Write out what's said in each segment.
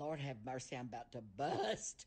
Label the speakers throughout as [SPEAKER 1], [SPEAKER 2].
[SPEAKER 1] Lord have mercy, I'm about to bust.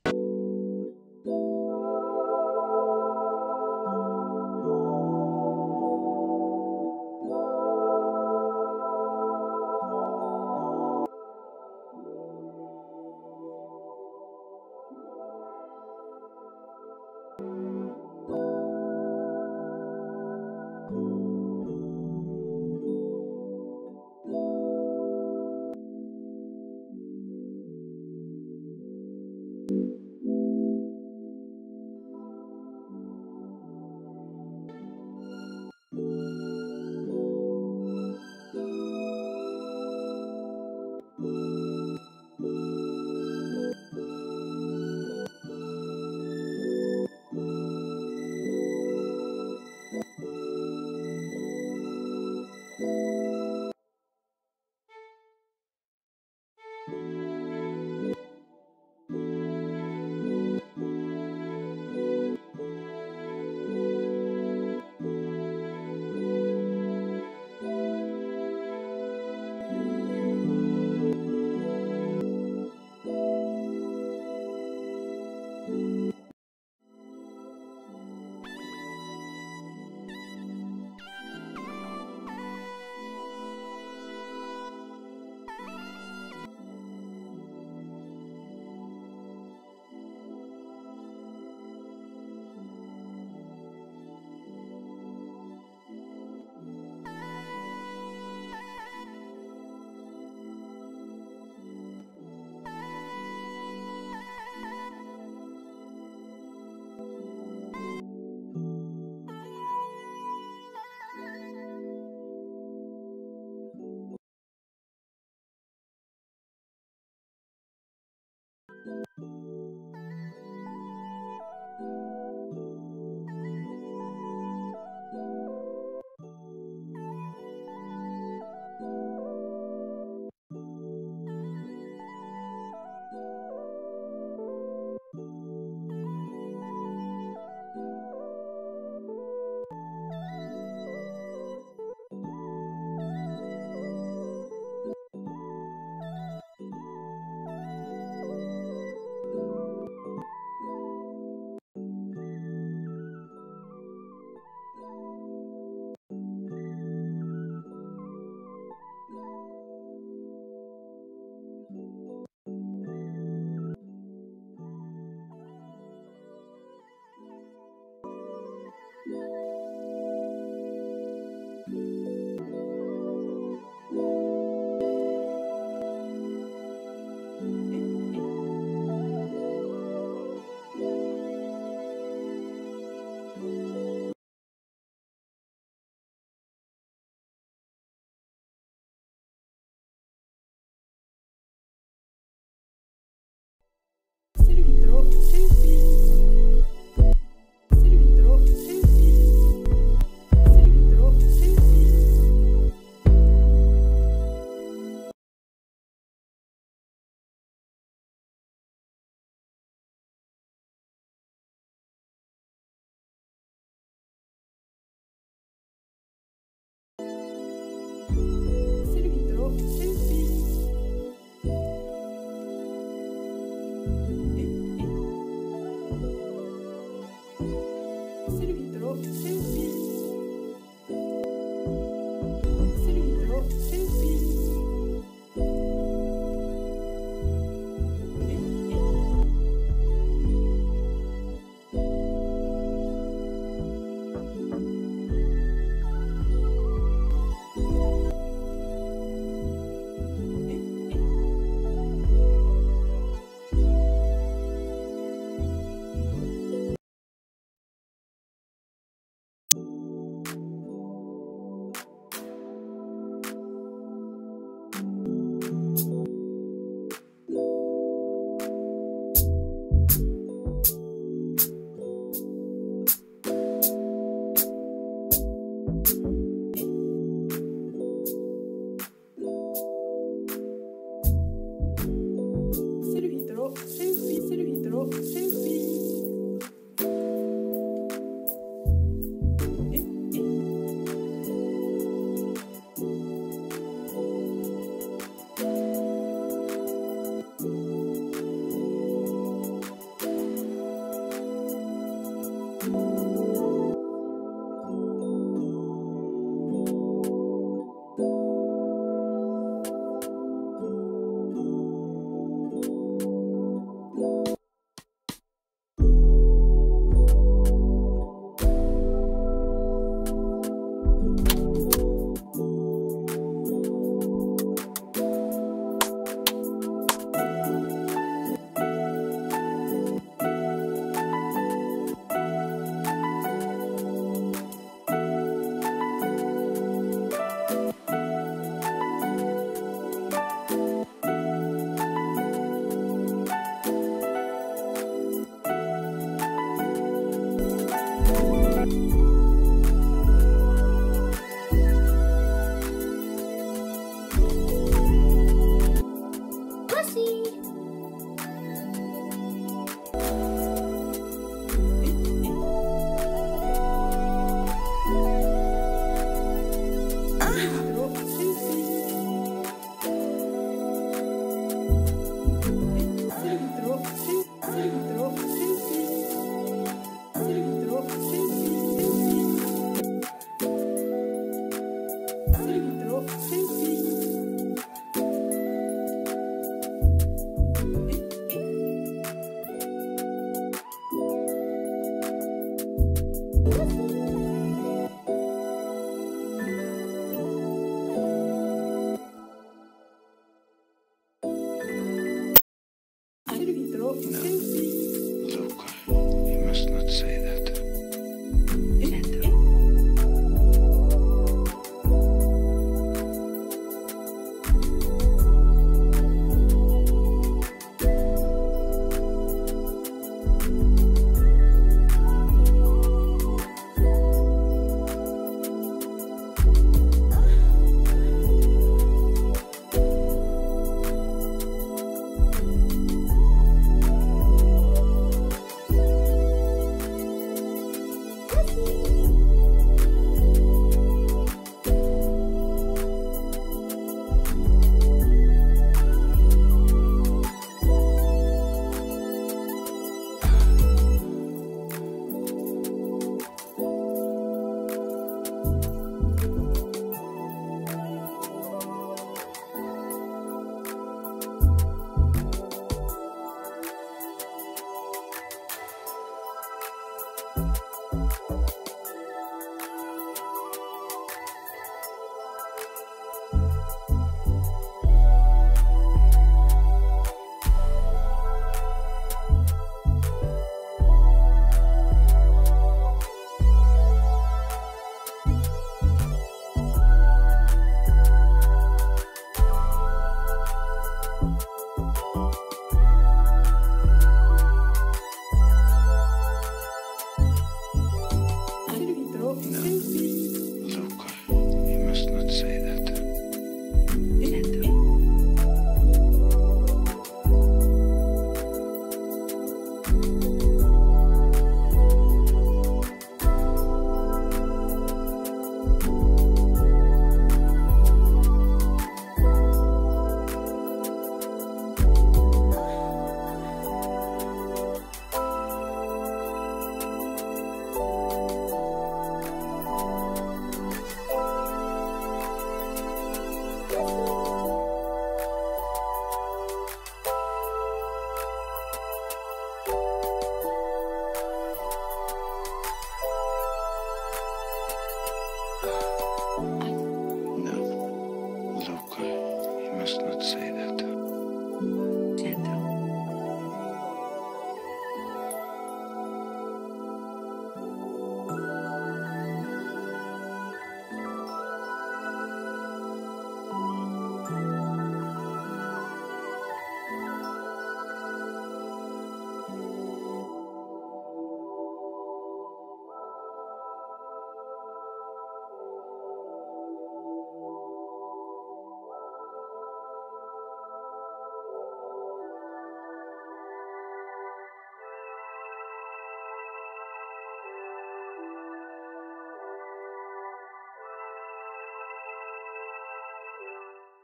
[SPEAKER 2] let's see.